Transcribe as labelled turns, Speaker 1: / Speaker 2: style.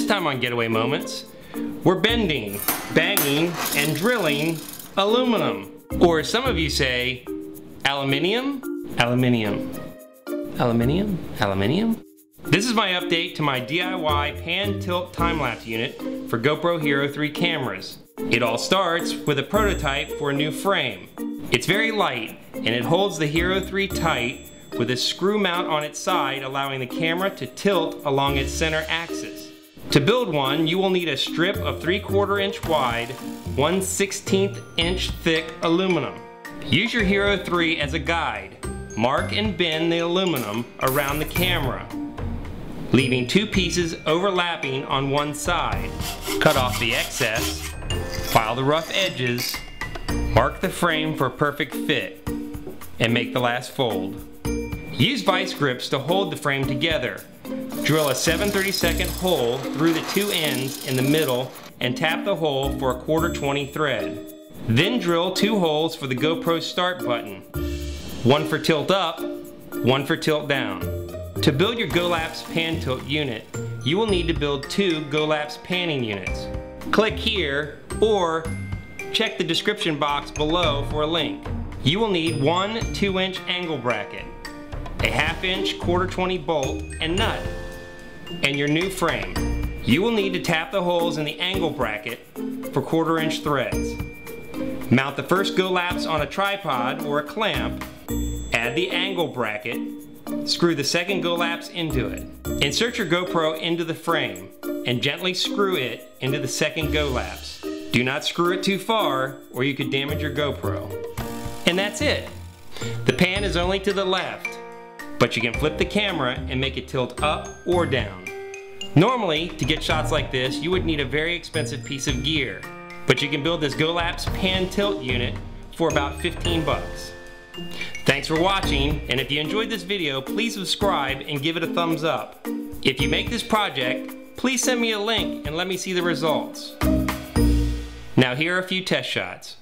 Speaker 1: This time on Getaway Moments, we're bending, banging, and drilling aluminum. Or some of you say, aluminium? Aluminium. Aluminium? Aluminium? This is my update to my DIY pan tilt time-lapse unit for GoPro Hero 3 cameras. It all starts with a prototype for a new frame. It's very light and it holds the Hero 3 tight with a screw mount on its side allowing the camera to tilt along its center axis. To build one, you will need a strip of 3 quarter inch wide, 1 16th inch thick aluminum. Use your Hero 3 as a guide. Mark and bend the aluminum around the camera, leaving two pieces overlapping on one side. Cut off the excess, file the rough edges, mark the frame for perfect fit, and make the last fold. Use vice grips to hold the frame together. Drill a 7 32nd hole through the two ends in the middle and tap the hole for a quarter 20 thread. Then drill two holes for the GoPro start button. One for tilt up, one for tilt down. To build your GoLapse pan tilt unit, you will need to build two GoLapse panning units. Click here or check the description box below for a link. You will need one 2 inch angle bracket a half inch quarter 20 bolt and nut, and your new frame. You will need to tap the holes in the angle bracket for quarter inch threads. Mount the first GoLapse on a tripod or a clamp, add the angle bracket, screw the second GoLapse into it. Insert your GoPro into the frame and gently screw it into the second GoLapse. Do not screw it too far or you could damage your GoPro. And that's it. The pan is only to the left but you can flip the camera and make it tilt up or down. Normally, to get shots like this, you would need a very expensive piece of gear, but you can build this GoLapse pan tilt unit for about 15 bucks. Thanks for watching, and if you enjoyed this video, please subscribe and give it a thumbs up. If you make this project, please send me a link and let me see the results. Now here are a few test shots.